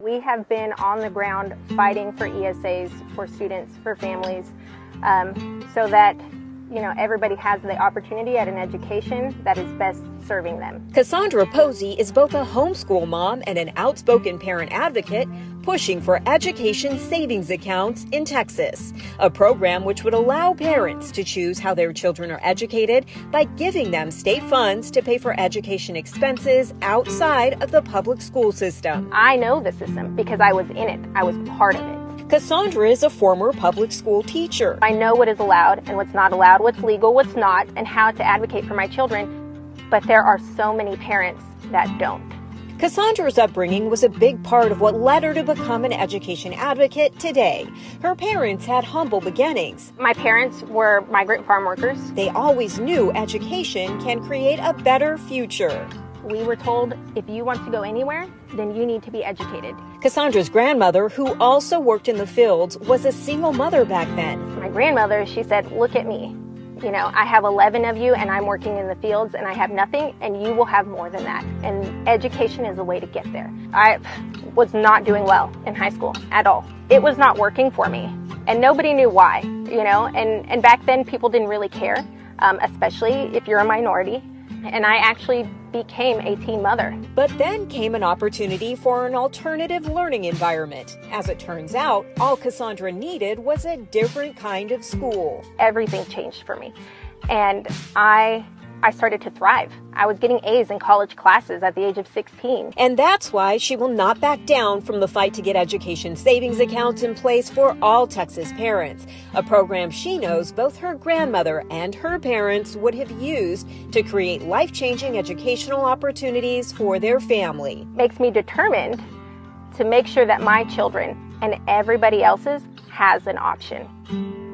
We have been on the ground fighting for ESAs, for students, for families, um, so that you know everybody has the opportunity at an education that is best serving them. Cassandra Posey is both a homeschool mom and an outspoken parent advocate pushing for education savings accounts in Texas, a program which would allow parents to choose how their children are educated by giving them state funds to pay for education expenses outside of the public school system. I know the system because I was in it. I was part of it. Cassandra is a former public school teacher. I know what is allowed and what's not allowed, what's legal, what's not, and how to advocate for my children. But there are so many parents that don't. Cassandra's upbringing was a big part of what led her to become an education advocate today. Her parents had humble beginnings. My parents were migrant farm workers. They always knew education can create a better future we were told if you want to go anywhere, then you need to be educated. Cassandra's grandmother, who also worked in the fields, was a single mother back then. My grandmother, she said, Look at me. You know, I have 11 of you and I'm working in the fields and I have nothing, and you will have more than that. And education is a way to get there. I was not doing well in high school at all. It was not working for me, and nobody knew why, you know, and, and back then people didn't really care, um, especially if you're a minority and I actually became a teen mother. But then came an opportunity for an alternative learning environment. As it turns out, all Cassandra needed was a different kind of school. Everything changed for me. And I I started to thrive. I was getting A's in college classes at the age of 16. And that's why she will not back down from the fight to get education savings accounts in place for all Texas parents, a program she knows both her grandmother and her parents would have used to create life changing educational opportunities for their family. Makes me determined to make sure that my children and everybody else's has an option.